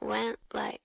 went like